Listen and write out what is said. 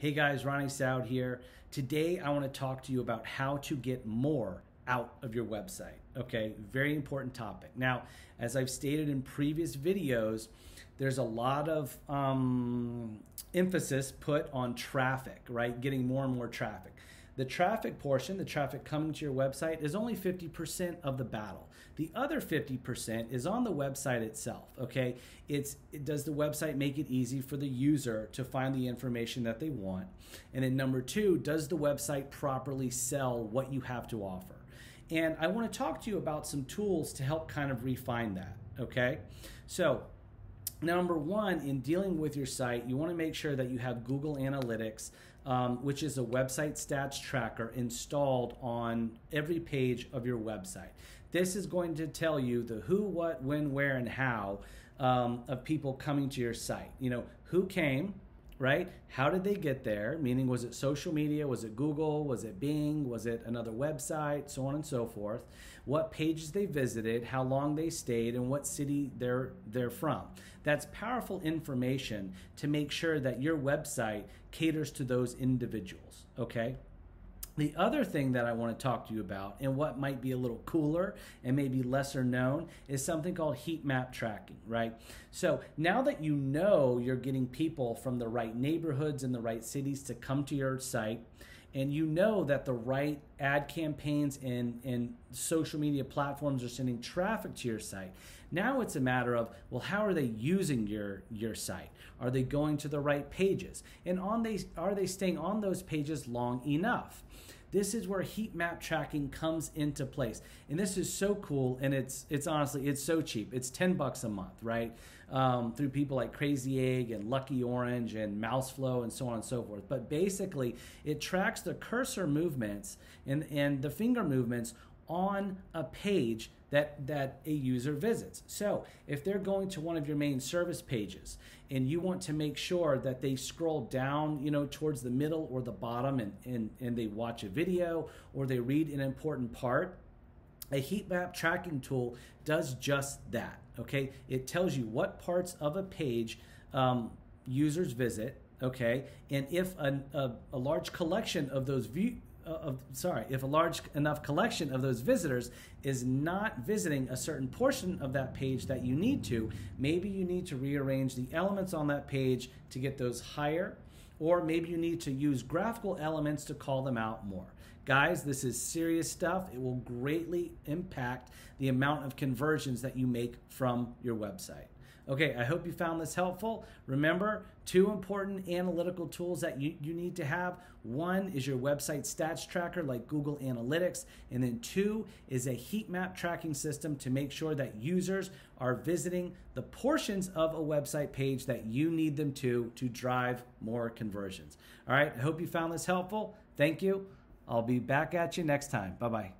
Hey guys, Ronnie Soud here. Today I want to talk to you about how to get more out of your website. Okay, very important topic. Now, as I've stated in previous videos, there's a lot of um, emphasis put on traffic, right? Getting more and more traffic. The traffic portion, the traffic coming to your website, is only 50% of the battle. The other 50% is on the website itself, okay? It's it, does the website make it easy for the user to find the information that they want? And then number 2, does the website properly sell what you have to offer? And I want to talk to you about some tools to help kind of refine that, okay? So, Number one, in dealing with your site, you want to make sure that you have Google Analytics, um, which is a website stats tracker installed on every page of your website. This is going to tell you the who, what, when, where, and how um, of people coming to your site. You know, who came, right? How did they get there? Meaning, was it social media? Was it Google? Was it Bing? Was it another website? So on and so forth. What pages they visited, how long they stayed, and what city they're they're from. That's powerful information to make sure that your website caters to those individuals. Okay. The other thing that I want to talk to you about, and what might be a little cooler and maybe lesser known, is something called heat map tracking, right? So now that you know you're getting people from the right neighborhoods and the right cities to come to your site, and you know that the right ad campaigns and, and social media platforms are sending traffic to your site. Now it's a matter of, well, how are they using your, your site? Are they going to the right pages? And on they, are they staying on those pages long enough? This is where heat map tracking comes into place. And this is so cool and it's it's honestly it's so cheap. It's 10 bucks a month, right? Um, through people like Crazy Egg and Lucky Orange and Mouseflow and so on and so forth. But basically, it tracks the cursor movements and, and the finger movements on a page that that a user visits. So, if they're going to one of your main service pages and you want to make sure that they scroll down, you know, towards the middle or the bottom and and, and they watch a video or they read an important part, a heat map tracking tool does just that. Okay, it tells you what parts of a page um, users visit. Okay, and if a, a, a large collection of those view Uh, of sorry, if a large enough collection of those visitors is not visiting a certain portion of that page that you need to, maybe you need to rearrange the elements on that page to get those higher, or maybe you need to use graphical elements to call them out more. Guys, this is serious stuff. It will greatly impact the amount of conversions that you make from your website. Okay, I hope you found this helpful. Remember, two important analytical tools that you, you need to have. One is your website stats tracker like Google Analytics, and then two is a heat map tracking system to make sure that users are visiting the portions of a website page that you need them to to drive more conversions. All right, I hope you found this helpful. Thank you. I'll be back at you next time. Bye bye.